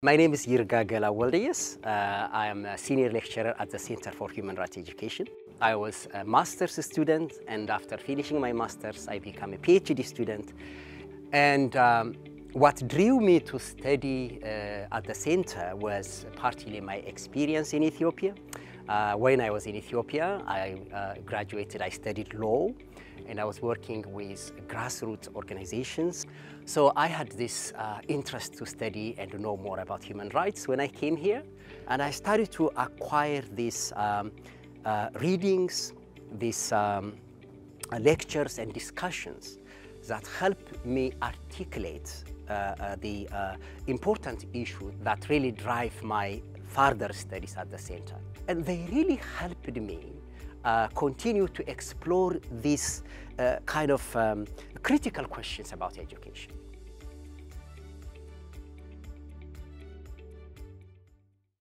My name is Yirga Gelaw Woldeyes. Uh, I am a senior lecturer at the Center for Human Rights Education. I was a master's student and after finishing my master's I became a PhD student. And um, what drew me to study uh, at the center was partly my experience in Ethiopia. Uh, when I was in Ethiopia, I uh, graduated, I studied law and I was working with grassroots organizations. So I had this uh, interest to study and to know more about human rights when I came here. And I started to acquire these um, uh, readings, these um, lectures and discussions that help me articulate uh, uh, the uh, important issue that really drive my further studies at the center. And they really helped me uh, continue to explore these uh, kind of um, critical questions about education.